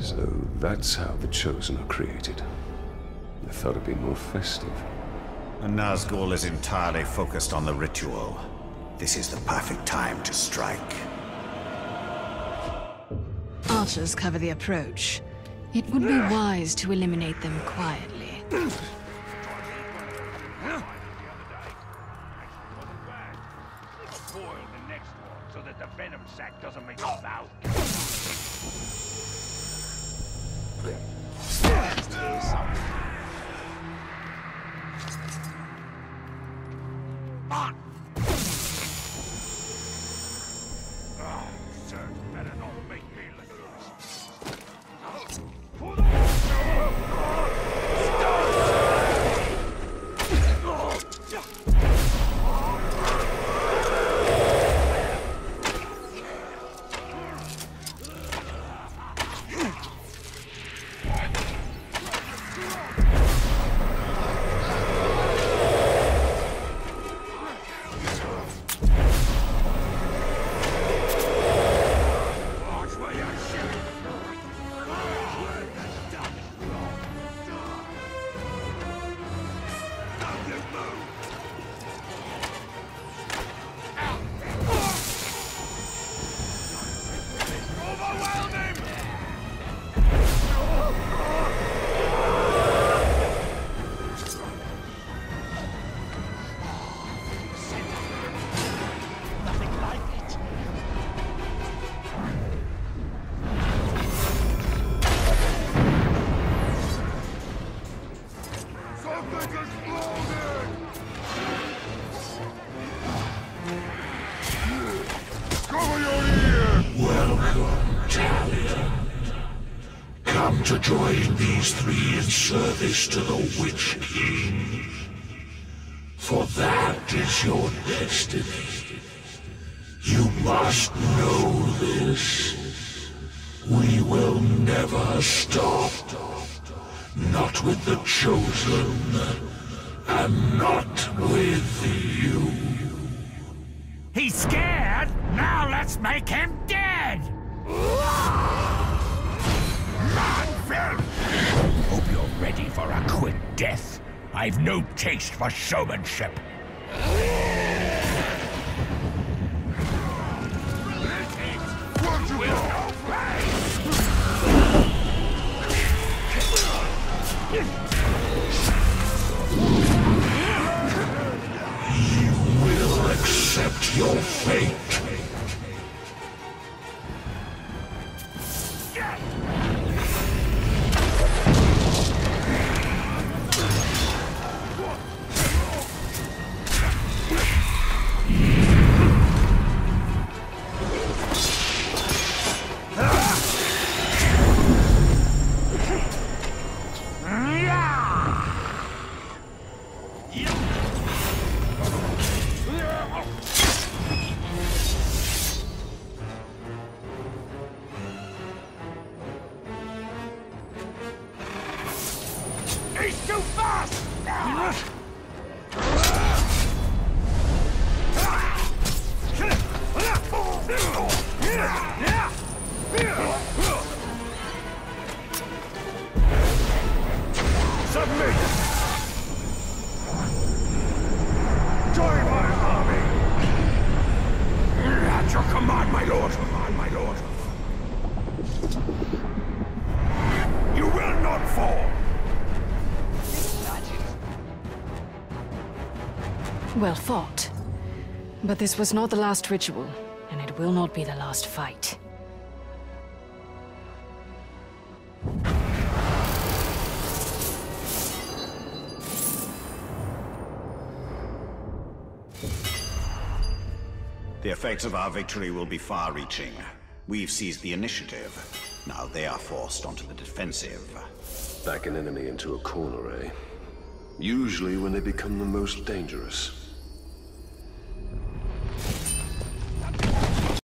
So that's how the Chosen are created. I thought it'd be more festive. And Nazgul is entirely focused on the ritual. This is the perfect time to strike. Archers cover the approach. It would be wise to eliminate them quietly. Spoil the next one so that the venom sac doesn't make a loud. Cover your ears! Welcome, Talion. Come to join these three in service to the Witch King. For that is your destiny. You must know this. We will never stop. Not with the Chosen. And not with you. He's scared? Let's make him dead! Manfred! Hope you're ready for a quick death. I've no taste for showmanship. Accept your fate. Too Well fought. But this was not the last ritual, and it will not be the last fight. The effects of our victory will be far-reaching. We've seized the initiative. Now they are forced onto the defensive. Back an enemy into a corner, eh? Usually when they become the most dangerous.